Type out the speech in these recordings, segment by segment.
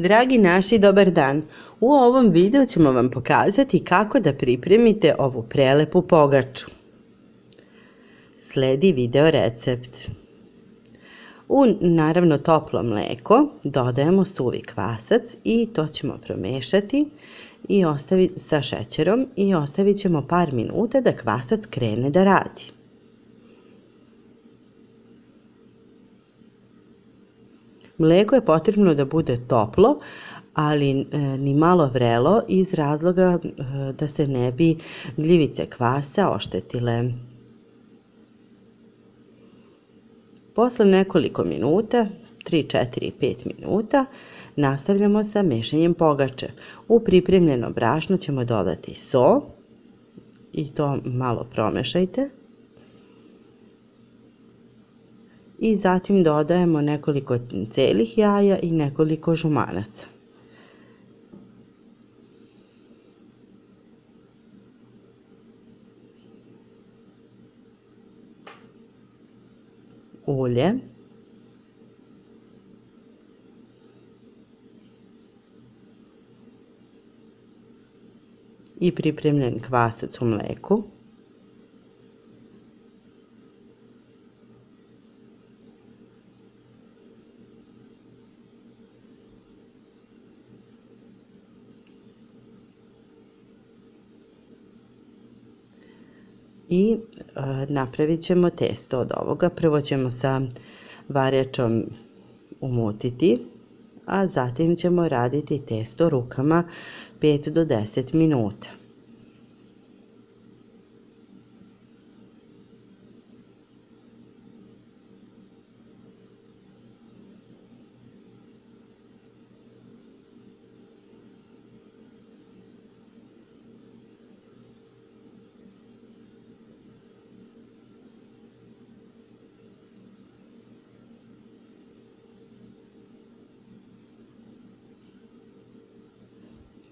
Dragi naši, dobar dan. U ovom videu ćemo vam pokazati kako da pripremite ovu prelepu pogaču. Sledi video recept. U naravno toplo mleko dodajemo suvi kvasac i to ćemo promešati i ostaviti sa šećerom i ostavit ćemo par minuta da kvasac krene da radi. Mleko je potrebno da bude toplo, ali e, ni malo vrelo iz razloga e, da se ne bi gljivice kvasa oštetile. Posle nekoliko minuta, 3, 4, 5 minuta, nastavljamo sa mešanjem pogače. U pripremljeno brašno ćemo dodati so i to malo promešajte. I zatim dodajemo nekoliko celih jaja i nekoliko žumanaca. Ulje. I pripremljen kvasac u mleku. i e, napravit ćemo testo od ovoga. Prvo ćemo sa varjačom umutiti, a zatim ćemo raditi testo rukama 5 do 10 minuta.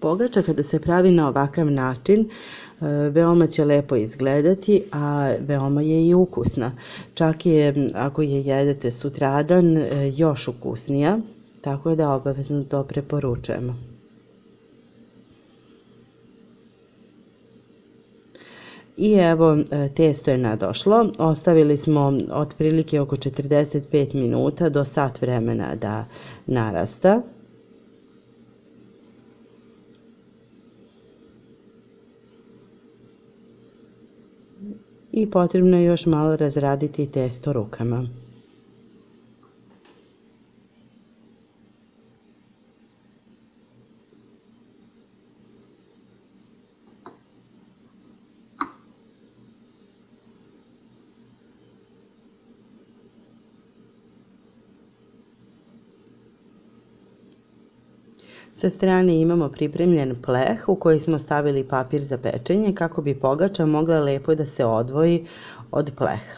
Pogača kada se pravi na ovakav način e, veoma će lepo izgledati, a veoma je i ukusna. Čak je, ako je jedete sutradan, e, još ukusnija, tako da obavezno to preporučujemo. I evo, e, testo je nadošlo. Ostavili smo otprilike oko 45 minuta do sat vremena da narasta. I potrebno je još malo razraditi testo rukama. Sa strane imamo pripremljen pleh u koji smo stavili papir za pečenje kako bi pogača mogla lepo da se odvoji od pleha.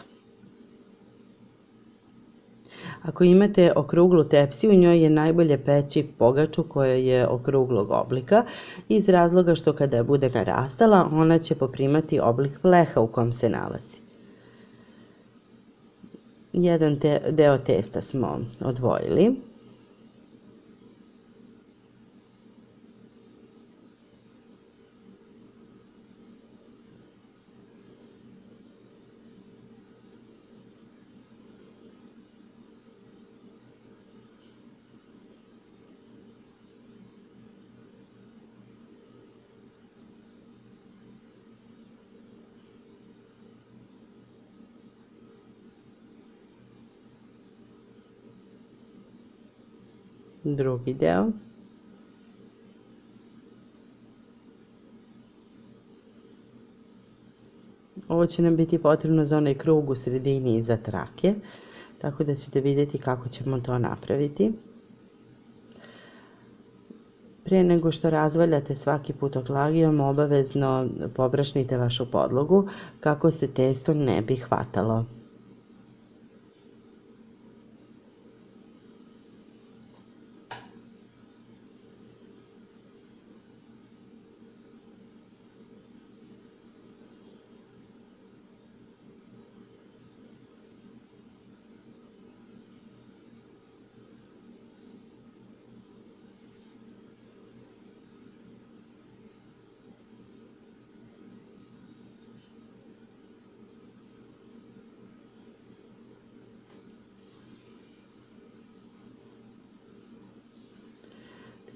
Ako imate okruglu tepsiju, u njoj je najbolje peći pogaču koja je okruglog oblika iz razloga što kada bude narastala, ona će poprimati oblik pleha u kom se nalazi. Jedan deo testa smo odvojili. Drugi deo. Ovo će nam biti potrebno za onaj krug u sredini iza trake, tako da ćete vidjeti kako ćemo to napraviti. Prije nego što razvaljate svaki put oklagijom, obavezno pobrašnite vašu podlogu kako se testo ne bi hvatalo.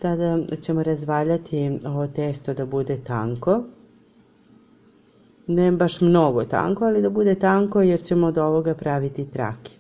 Sada ćemo razvaljati ovo testo da bude tanko. Ne baš mnogo tanko, ali da bude tanko jer ćemo od ovoga praviti trake.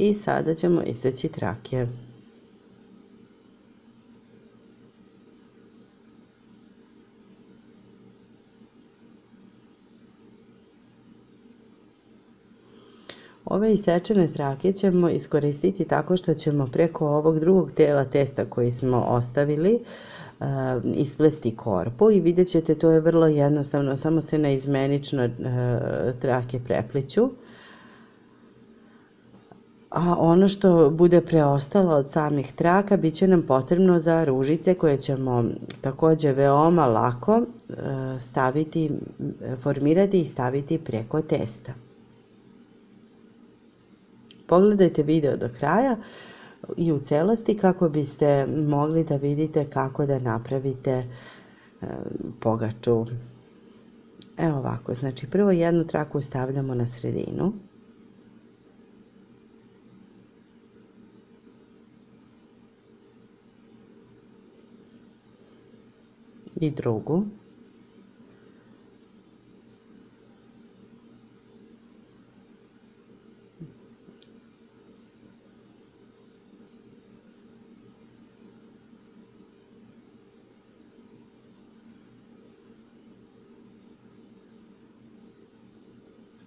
I sada ćemo iseći trake. Ove isečene trake ćemo iskoristiti tako što ćemo preko ovog drugog tela testa koji smo ostavili uh, isplesti korpu i vidjet ćete to je vrlo jednostavno, samo se neizmenično uh, trake prepliću a ono što bude preostalo od samih traka bit će nam potrebno za ružice koje ćemo takođe veoma lako e, staviti, formirati i staviti preko testa. Pogledajte video do kraja i u celosti kako biste mogli da vidite kako da napravite e, pogaču. Evo ovako, znači prvo jednu traku stavljamo na sredinu. I drugu.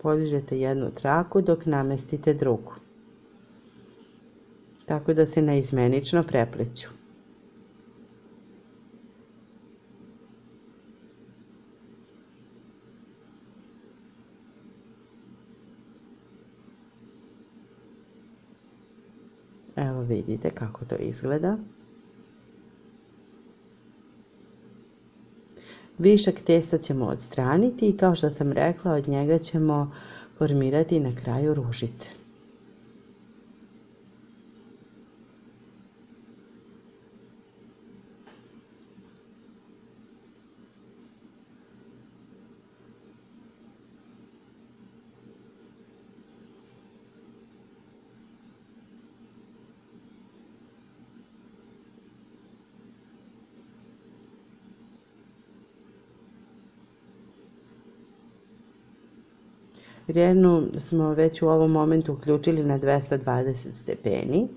Podižete jednu traku dok namestite drugu. Tako da se neizmenično prepleću. Evo vidite kako to izgleda. Višak testa ćemo odstraniti i kao što sam rekla od njega ćemo formirati na kraju ružice. Grijanu smo već u ovom momentu uključili na 220 stepeni.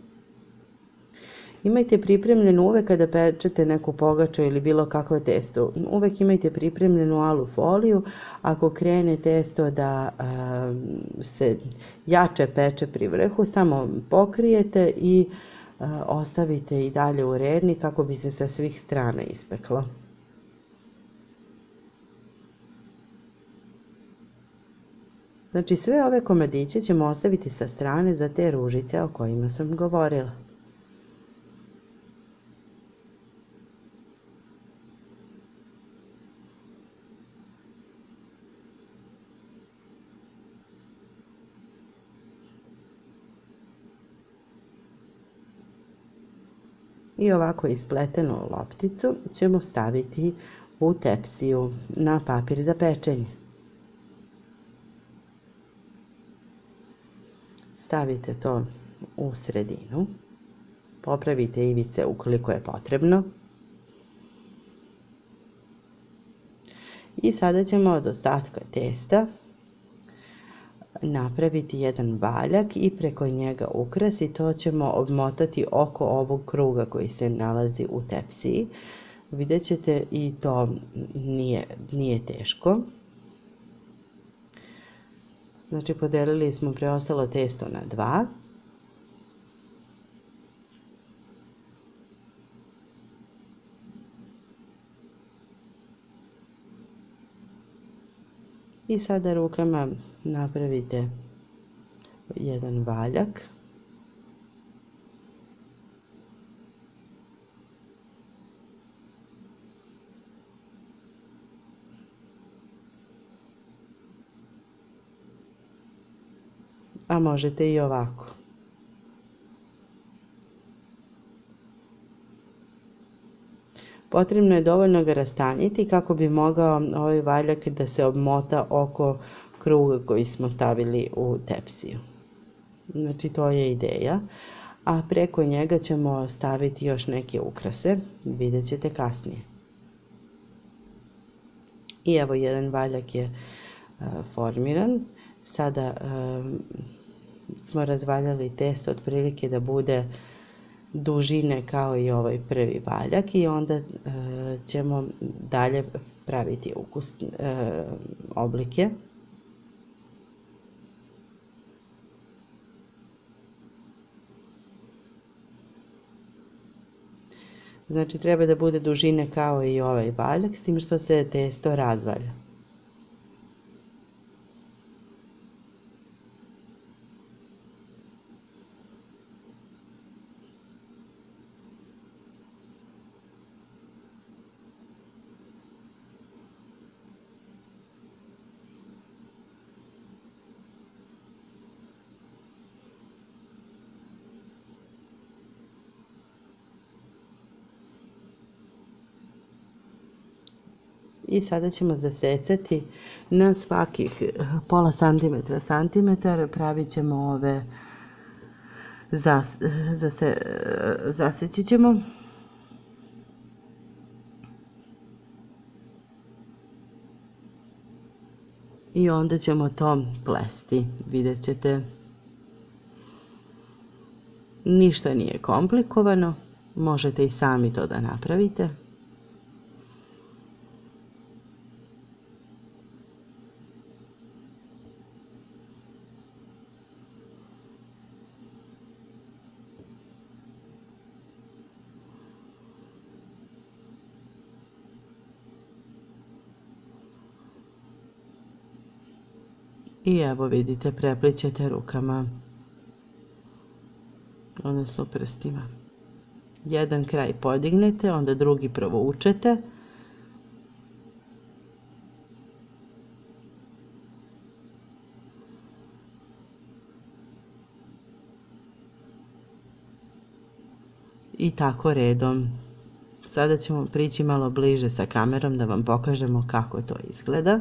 Imajte pripremljenu uvek kada pečete neku pogaču ili bilo kakvo testo. Uvek imajte pripremljenu alu foliju. Ako krene testo da a, se jače peče pri vrhu, samo pokrijete i a, ostavite i dalje u redni kako bi se sa svih strana ispeklo. Znači sve ove komadiće ćemo ostaviti sa strane za te ružice o kojima sam govorila. I ovako ispletenu lopticu ćemo staviti u tepsiju na papir za pečenje. Stavite to u sredinu, popravite ivice ukoliko je potrebno. I sada ćemo od ostatka testa napraviti jedan valjak i preko njega ukras i to ćemo obmotati oko ovog kruga koji se nalazi u tepsiji. Vidjet ćete i to nije, nije teško. Znači podelili smo preostalo testo na dva. I sada rukama napravite jedan valjak. A možete i ovako. Potrebno je dovoljno ga rastanjiti kako bi mogao ovaj valjak da se obmota oko kruga koji smo stavili u tepsiju. Znači to je ideja. A preko njega ćemo staviti još neke ukrase, vidjet ćete kasnije. I evo jedan valjak je formiran. Sada smo razvaljali testo otprilike da bude dužine kao i ovaj prvi valjak i onda e, ćemo dalje praviti ukus oblike. Znači treba da bude dužine kao i ovaj valjak s tim što se testo razvalja. I sada ćemo zasecati na svakih pola santimetra santimetar. Pravit ćemo ove zas, zase, zaseći ćemo. I onda ćemo to plesti. Vidjet ćete. Ništa nije komplikovano. Možete i sami to da napravite I evo vidite, preplićete rukama, odnosno prstima. Jedan kraj podignete, onda drugi provučete. I tako redom. Sada ćemo prići malo bliže sa kamerom da vam pokažemo kako to izgleda.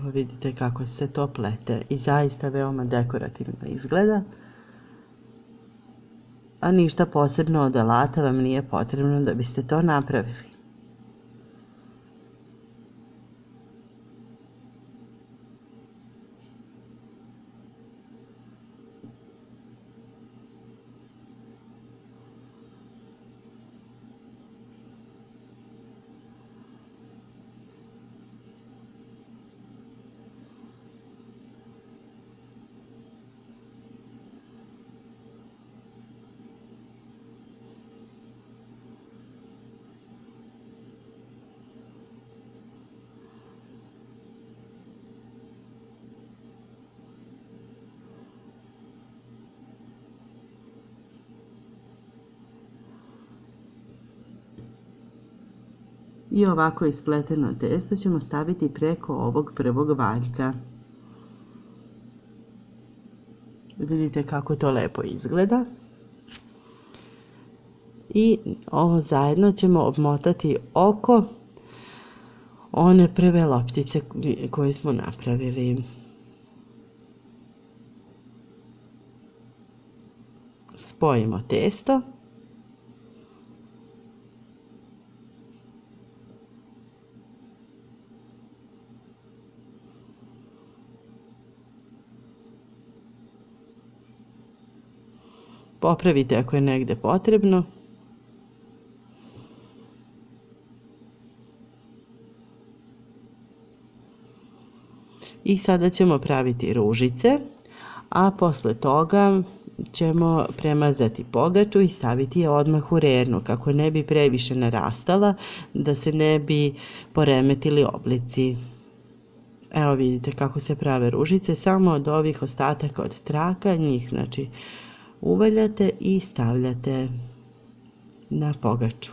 Evo vidite kako se to plete i zaista veoma dekorativno izgleda. A ništa posebno od alata vam nije potrebno da biste to napravili. I ovako ispleteno testo ćemo staviti preko ovog prvog valjka. Vidite kako to lepo izgleda. I ovo zajedno ćemo obmotati oko one prve loptice koje smo napravili. Spojimo testo. Popravite ako je negde potrebno. I sada ćemo praviti ružice, a posle toga ćemo premazati pogaču i staviti je odmah u rernu kako ne bi previše narastala, da se ne bi poremetili oblici. Evo vidite kako se prave ružice, samo od ovih ostataka od traka, njih znači uvaljate i stavljate na pogaču.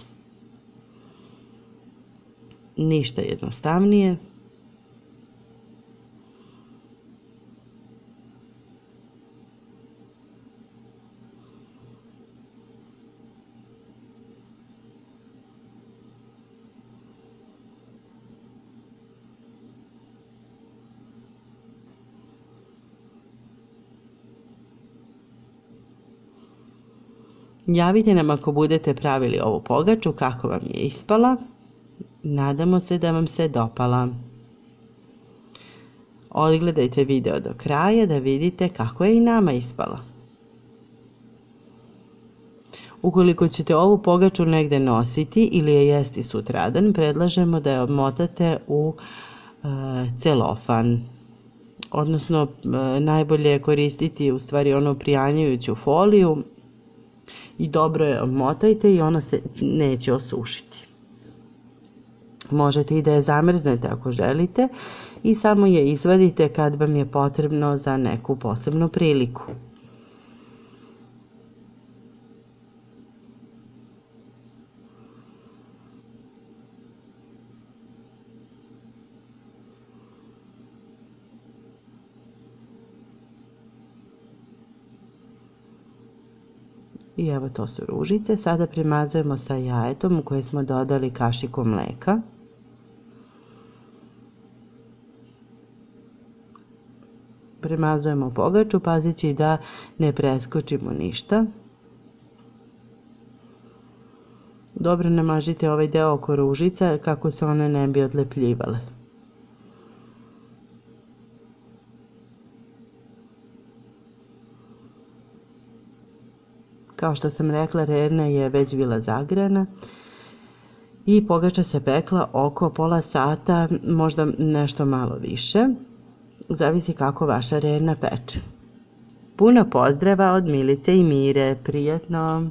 Ništa jednostavnije. Javite nam ako budete pravili ovu pogaču kako vam je ispala. Nadamo se da vam se dopala. Odgledajte video do kraja da vidite kako je i nama ispala. Ukoliko ćete ovu pogaču negde nositi ili je jesti sutradan, predlažemo da je obmotate u e, celofan. Odnosno, e, najbolje je koristiti u stvari onu prijanjujuću foliju i dobro je motajte i ona se neće osušiti. Možete i da je zamrznete ako želite i samo je izvadite kad vam je potrebno za neku posebnu priliku. I evo to su ružice. Sada primazujemo sa jajetom u koje smo dodali kašiku mleka. Primazujemo pogaču pazići da ne preskočimo ništa. Dobro namažite ovaj deo oko ružica kako se one ne bi odlepljivale. Kao što sam rekla, rerna je već bila zagrana i pogača se pekla oko pola sata, možda nešto malo više. Zavisi kako vaša rerna peče. Puno pozdrava od Milice i Mire. Prijetno!